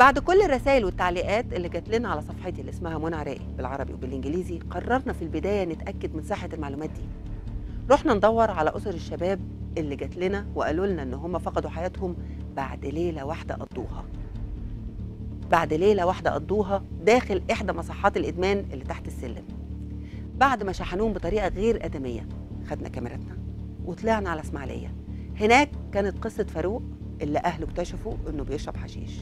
بعد كل الرسائل والتعليقات اللي جات لنا على صفحتي اللي اسمها منى عراقي بالعربي وبالانجليزي قررنا في البداية نتأكد من صحة المعلومات دي. رحنا ندور على أسر الشباب اللي جات لنا وقالوا لنا إن هم فقدوا حياتهم بعد ليلة واحدة قضوها. بعد ليلة واحدة قضوها داخل إحدى مصحات الإدمان اللي تحت السلم. بعد ما شحنوهم بطريقة غير آدمية خدنا كاميراتنا وطلعنا على إسماعيلية. هناك كانت قصة فاروق اللي أهله اكتشفوا إنه بيشرب حشيش.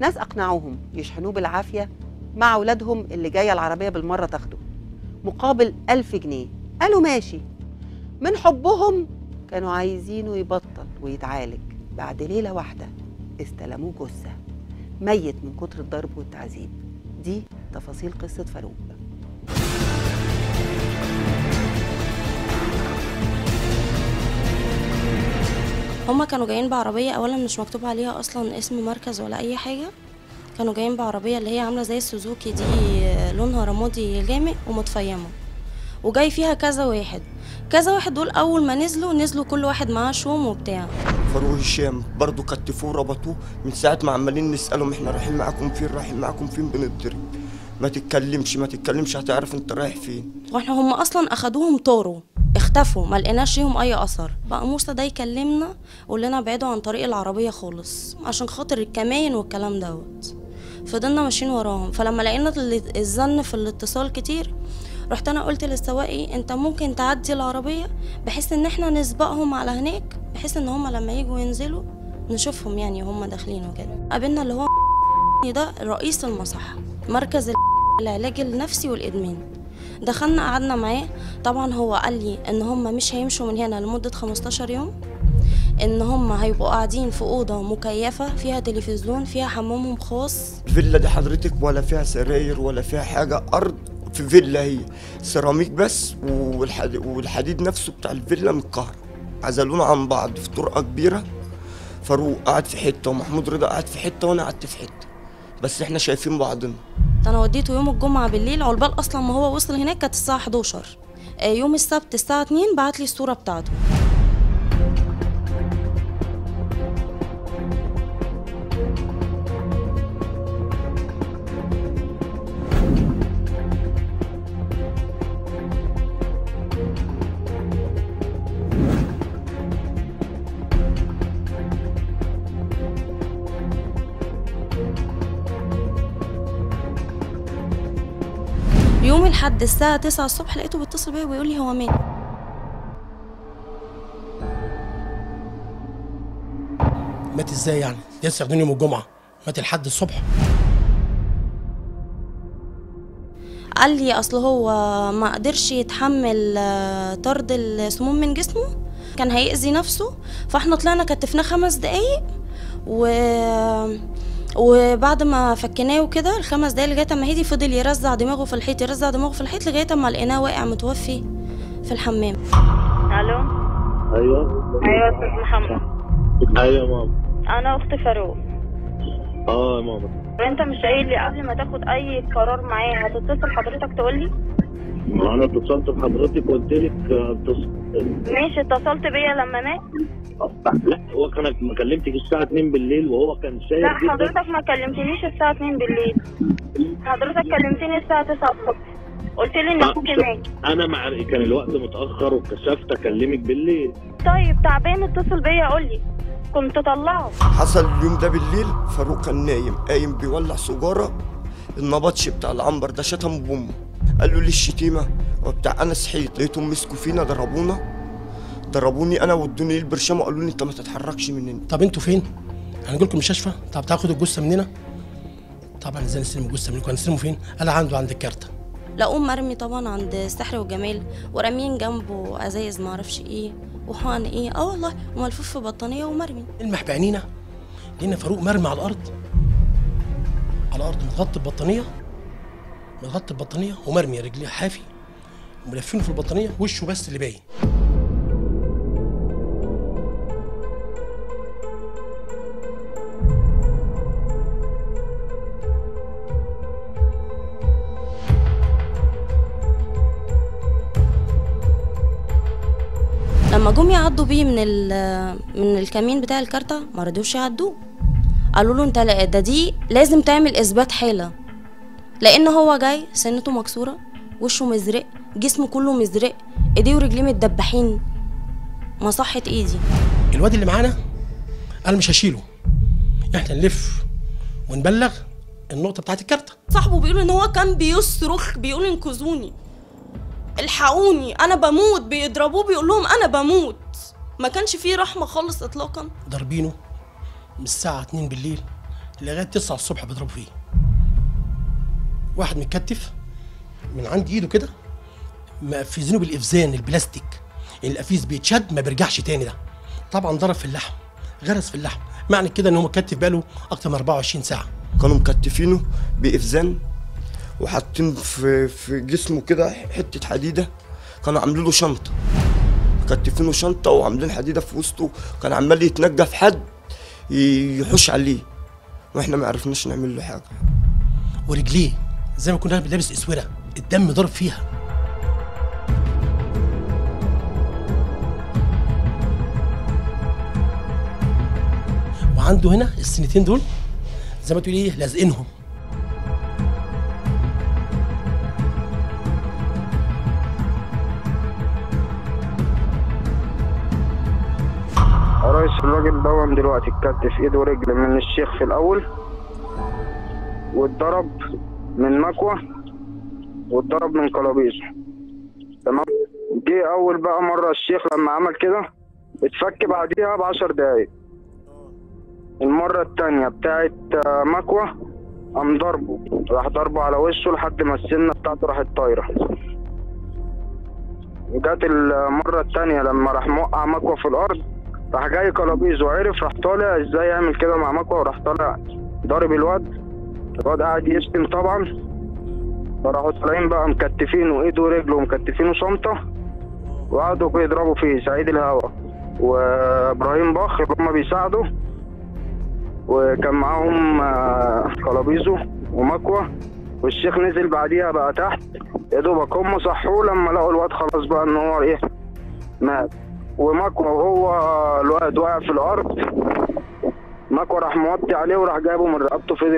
ناس أقنعوهم يشحنوه بالعافية مع أولادهم اللي جاية العربية بالمرة تاخده. مقابل ألف جنيه. قالوا ماشي. من حبهم كانوا عايزينه يبطل ويتعالج. بعد ليلة واحدة استلموه جثة. ميت من كتر الضرب والتعذيب. دي تفاصيل قصة فاروق. هما كانوا جايين بعربية أولا مش مكتوب عليها أصلا اسم مركز ولا أي حاجة. كانوا جايين بعربية اللي هي عاملة زي السوزوكي دي لونها رمادي غامق ومتفيمة. وجاي فيها كذا واحد. كذا واحد دول أول ما نزلوا نزلوا كل واحد معاه شوم وبتاع. فاروق هشام برضه كتفوه ربطوه من ساعة ما عمالين نسألهم إحنا رايحين معاكم فين رايحين معاكم فين؟ بنتضرب ما تتكلمش ما تتكلمش هتعرف أنت رايح فين. وإحنا هم أصلا أخدوهم طاروا. اختفوا ما لقيناش ليهم أي أثر. بقى موسى ده يكلمنا وقول لنا ابعدوا عن طريق العربية خالص عشان خاطر الكماين والكلام دوت. فضلنا ماشيين وراهم. فلما لقينا ال- الزن في الاتصال كتير رحت أنا قلت للسواقي أنت ممكن تعدي العربية بحيث إن إحنا نسبقهم على هناك بحيث إن هم لما يجوا ينزلوا نشوفهم يعني هم داخلين وكده. قابلنا اللي هو ده رئيس المصحة مركز العلاج النفسي والإدمان. دخلنا قعدنا معاه. طبعا هو قال لي إن هم مش هيمشوا من هنا لمدة 15 يوم إن هم هيبقوا قاعدين في أوضة مكيفة فيها تلفزيون فيها حمامهم خاص. الفيلا دي حضرتك ولا فيها سراير ولا فيها حاجة أرض في فيلا هي. سيراميك بس والحديد, والحديد نفسه بتاع الفيلا متكهرب عزلونا عن بعض في طرقة كبيرة. فاروق قعد في حتة ومحمود رضا قعد في حتة وأنا قعدت في حتة. بس إحنا شايفين بعضنا. أنا وديته يوم الجمعة بالليل عقبال أصلا ما هو وصل هناك كانت الساعة 11 آه، يوم السبت الساعة 2 بعت لي الصورة بتاعته. يوم الحد الساعة 9 الصبح لقيته بيتصل بيا ويقول لي هو مات مات إزاي يعني؟ لسه واخدين يوم الجمعة. مات الحد الصبح. قال لي أصل هو ما قدرش يتحمل آه، طرد السموم من جسمه. كان هيأذي نفسه. فإحنا طلعنا كتفناه خمس دقايق و وبعد ما فكناه وكده الخمس دقايق لغاية ما هدي فضل يرزع دماغه في الحيط يرزع دماغه في الحيط لغاية ما لقيناه واقع متوفي في الحمام. ألو؟ أيوه. أيوه أستاذ محمد. أيوه ماما. أنا اخت فاروق. آه يا ماما. أنت مش قايل لي قبل ما تاخد أي قرار معايا هتتصل حضرتك تقول لي؟ ما أنا اتصلت بحضرتك وقلت لك اتصل ماشي اتصلت بيا لما مات. لا هو كان ما كلمتك الساعة 2 بالليل وهو كان شايف لا جدا. حضرتك ما كلمتنيش الساعة 2 بالليل. حضرتك كلمتني الساعة 9 الصبح. قلت لي ان أخوك مات أنا مع كان الوقت متأخر وكشفت أكلمك بالليل. طيب تعبان اتصل بيا قول لي. كنت طلعه حصل اليوم ده بالليل فاروق كان نايم. قايم بيولع سيجارة. النبطش بتاع العنبر ده شتم بأمه. قال له ليه الشتيمه وبتاع أنا صحيت لقيتهم مسكوا فينا ضربونا. ضربوني أنا وادوني البرشام وقالوا لي أنت ما تتحركش من هنا. طب أنتوا فين؟ هنجي لكم المستشفى طب تاخدوا الجثة مننا طبعا إزاي نستلم الجثة منكم هنستلمه فين؟ قال عنده عند الكارته لقوه مرمي طبعا عند السحر والجمال ورامين جنبه أزايز معرفش إيه وحقن إيه. آه والله وملفوف في بطانية ومرمي. نلمح بعينينا لقينا فاروق مرمي على الأرض. على الأرض متغطي ببطانية. متغطي ببطانية ومرمي رجليه حافي. وملفينه في البطانية وشه بس اللي باين. لما جم يعدوا بيه من ال- من الكمين بتاع الكارتة ما رضوش يعدوه قالوا له انت لا- ده دي لازم تعمل اثبات حالة. لأن هو جاي سنته مكسورة وشه مزرق جسمه كله مزرق ايديه ورجليه متدبحين. مصحة ايدي. الواد اللي معانا قال مش هشيله. إحنا نلف ونبلغ النقطة بتاعت الكارتة. صاحبه بيقول إن هو كان بيصرخ بيقول انقذوني. الحقوني أنا بموت. بيضربوه بيقول لهم أنا بموت. ما كانش فيه رحمة خالص اطلاقا. ضاربينه من الساعة 2 بالليل لغاية 9 الصبح بيضربوا فيه. واحد متكتف من عند إيده كده مقفزينه بالإفزان البلاستيك. القفيز بيتشد ما بيرجعش تاني ده. طبعا ضرب في اللحم غرس في اللحم. معنى كده إن هو متكتف بقاله أكتر من 24 ساعة. كانوا مكتفينه بإفزان؟ وحاطين في في جسمه كده حتة حديدة. كانوا عاملين له شنطة. مكتفينه شنطة وعاملين حديدة في وسطه. كان عمال يتنجى في حد يحوش عليه. وإحنا ما عرفناش نعمل له حاجة. ورجليه زي ما كنا لابس اسوره الدم ضرب فيها. وعنده هنا السنتين دول زي ما تقول إيه لازقينهم. رئيس الراجل دوم دلوقتي اتكتف ايده ورجل من الشيخ في الأول واتضرب من مكوى واتضرب من قلابيزه تمام؟ جه أول بقى مرة الشيخ لما عمل كده اتفك بعديها بعشر دقايق. المرة التانية بتاعت آه، مكوى قام ضربه. راح ضربه على وشه لحد ما السنة بتاعته راحت طايرة. جت المرة التانية لما راح موقع مكوى في الأرض راح جاي كلابيز وعرف راح طالع إزاي يعمل كده مع مكوى وراح طالع ضارب الواد. الواد قاعد يشتم طبعا. فراحوا طالعين بقى مكتفينه ايده ورجله ومكتفينه شنطة وقعدوا يضربوا فيه سعيد الهوا. وإبراهيم بخ اللي هما بيساعدوا. وكان معاهم آه، كلابيزو ومكوى. والشيخ نزل بعديها بقى تحت. يا دوبك هم صحوه لما لقوا الواد خلاص بقى إن هو إيه مات. ومكوى وهو الواد واقع في الأرض. مكوى راح موطي عليه وراح جايبه من رقبته في ايد